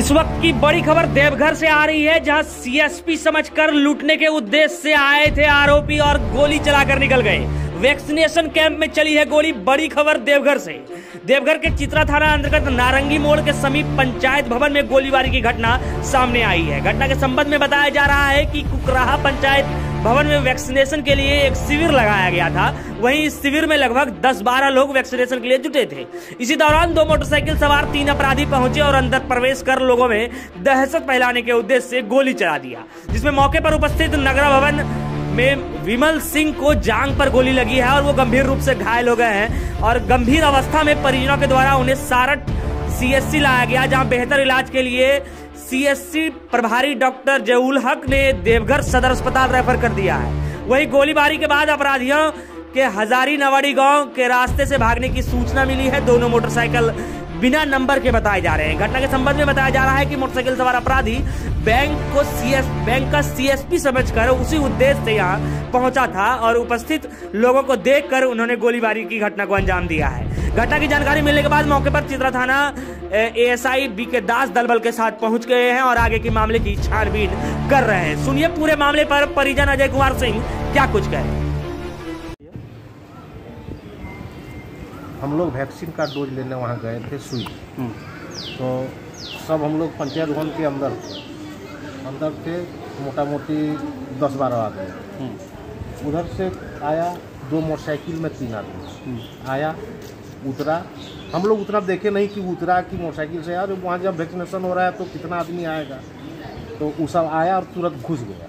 इस वक्त की बड़ी खबर देवघर से आ रही है, जहाँ सीएसपी समझकर लूटने के उद्देश्य से आए थे आरोपी और गोली चलाकर निकल गए। वैक्सीनेशन कैंप में चली है गोली। बड़ी खबर देवघर से। देवघर के चित्रा थाना अंतर्गत नारंगी मोड़ के समीप पंचायत भवन में गोलीबारी की घटना सामने आई है। घटना के संबंध में बताया जा रहा है कि कुकराहा पंचायत भवन में वैक्सीनेशन के लिए एक शिविर लगाया गया था। वहीं इस शिविर में लगभग 10-12 लोग वैक्सीनेशन के लिए जुटे थे। इसी दौरान दो मोटरसाइकिल सवार तीन अपराधी पहुँचे और अंदर प्रवेश कर लोगों में दहशत फैलाने के उद्देश्य से गोली चला दिया, जिसमें मौके पर उपस्थित नगर भवन में विमल सिंह को जांग पर गोली लगी है और वो गंभीर रूप से घायल हो गए हैं और गंभीर अवस्था में परिजनों के द्वारा उन्हें सारठ सीएससी लाया गया, जहाँ बेहतर इलाज के लिए सीएससी प्रभारी डॉक्टर जऊल हक ने देवघर सदर अस्पताल रेफर कर दिया है। वही गोलीबारी के बाद अपराधियों के हजारी नवाड़ी गाँव के रास्ते से भागने की सूचना मिली है। दोनों मोटरसाइकिल बिना नंबर के बताए जा रहे हैं। घटना के संबंध में बताया जा रहा है कि मोटरसाइकिल सवार अपराधी बैंक को सीएस बैंक का सीएसपी समझकर उसी उद्देश्य से यहाँ पहुँचा था और उपस्थित लोगों को देखकर उन्होंने गोलीबारी की घटना को अंजाम दिया है। घटना की जानकारी मिलने के बाद मौके पर चित्रा थाना एएसआई बी के दास दलबल के साथ पहुँच गए हैं और आगे के मामले की छानबीन कर रहे हैं। सुनिए पूरे मामले पर परिजन अजय कुमार सिंह क्या कुछ कहे। हम लोग वैक्सीन का डोज लेने वहाँ गए थे सुई। तो सब हम लोग पंचायत भवन के अंदर थे। अंदर थे मोटा मोटी दस बारह आदमी उधर से आया दो मोटरसाइकिल में तीन आदमी। आया उतरा। हम लोग उतना देखे नहीं कि उतरा कि मोटरसाइकिल से यार वहाँ जब वैक्सीनेशन हो रहा है तो कितना आदमी आएगा? तो वो सब आया और तुरंत घुस गया।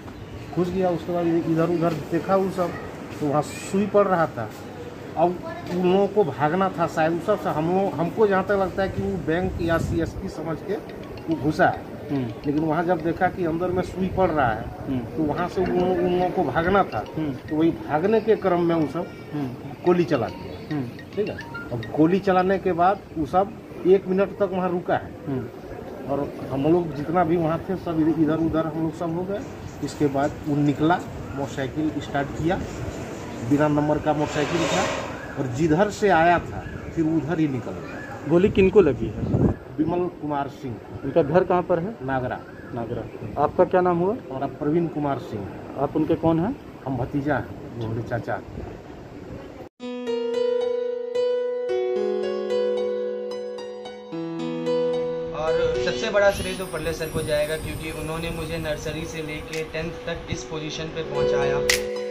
घुस गया उसके बाद इधर उधर देखा वो सब। तो वहाँ सुई पड़ रहा था। अब उन लोगों को भागना था शायद उस सबसे हम लोग हमको जहाँ तक लगता है कि वो बैंक या सीएसपी समझ के वो घुसा है। लेकिन वहाँ जब देखा कि अंदर में सुई पड़ रहा है तो वहाँ से उन लोगों उन लोगों को भागना था। तो वही भागने के क्रम में वो सब गोली चला दिया। ठीक है? अब गोली चलाने के बाद वो सब एक मिनट तक वहाँ रुका है। और हम लोग जितना भी वहाँ थे सब इधर उधर हम लोग सब हो गए। इसके बाद वो निकला मोटरसाइकिल स्टार्ट किया। बिना नंबर का मोटरसाइकिल था और जिधर से आया था फिर उधर ही निकल गया। गोली किनको लगी है? विमल कुमार सिंह। उनका घर कहाँ पर है? नागरा। नागरा। आपका क्या नाम हुआ? और अब प्रवीण कुमार सिंह। आप उनके कौन हैं? हम भतीजा हैं गोहरे चाचा। और सबसे बड़ा श्रेय तो पल्ले सर को जाएगा क्योंकि उन्होंने मुझे नर्सरी से लेके टेंथ तक इस पोजीशन पे पहुँचाया।